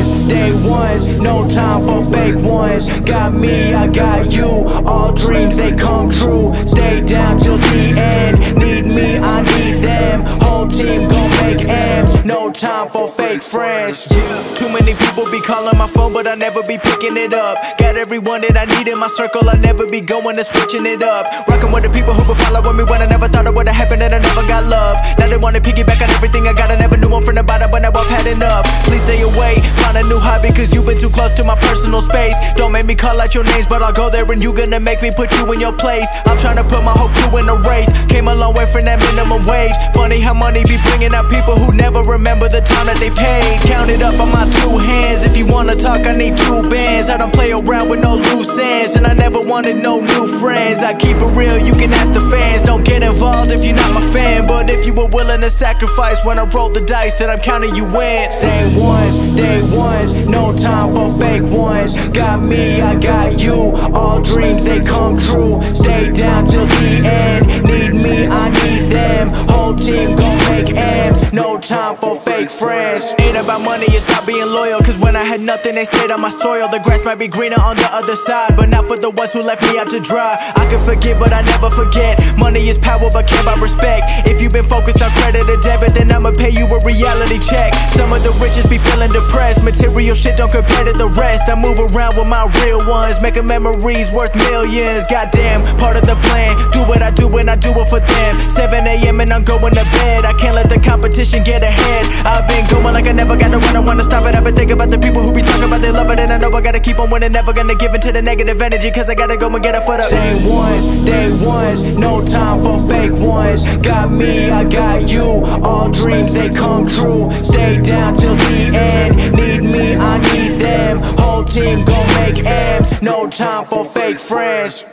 ones, day ones, no time for fake ones. Got me, I got you, all dreams they come true. Stay down till the end, need me, I need them. Whole team gon' make M's, no time for fake friends. Yeah. Too many people be calling my phone, but I never be picking it up. Got everyone that I need in my circle, I never be going and switching it up. Rocking with the people who been following me when I never thought it would've happened and I never got love. Now they wanna piggyback on everything I got, I never knew from the bottom, but now had enough. Please stay away, find a new hobby, cause you've been too close to my personal space. Don't make me call out your names, but I'll go there and you gonna make me put you in your place. I'm trying to put my whole crew in a wraith. Came a long way from that minimum wage. Funny how money be bringing out people who never remember the time that they paid. Count it up on my two hands. If you wanna talk, I need two bands. I don't play around with no and I never wanted no new friends. I keep it real, you can ask the fans. Don't get involved if you're not my fan, but if you were willing to sacrifice when I roll the dice, then I'm counting you in. Same ones, day ones, no time for fake ones. Got me, I got you, all dreams they come true. Stay down time for fake friends. Ain't about money, it's about being loyal. Cause when I had nothing, they stayed on my soil. The grass might be greener on the other side, but not for the ones who left me out to dry. I can forget, but I never forget. Money is power, but care about respect. If you've been focused on credit pay you a reality check. Some of the richest be feeling depressed. Material shit don't compare to the rest. I move around with my real ones, making memories worth millions. Goddamn, part of the plan. Do what I do when I do it for them. 7 a.m. and I'm going to bed. I can't let the competition get ahead. I've been going like I never gotta run. I wanna stop it. On winning. Never gonna give into the negative energy. Cause I gotta go and get a foot up. Same ones, day ones, no time for fake ones. Got me, I got you, all dreams they come true. Stay down till the end, need me, I need them. Whole team gon' make M's, no time for fake friends.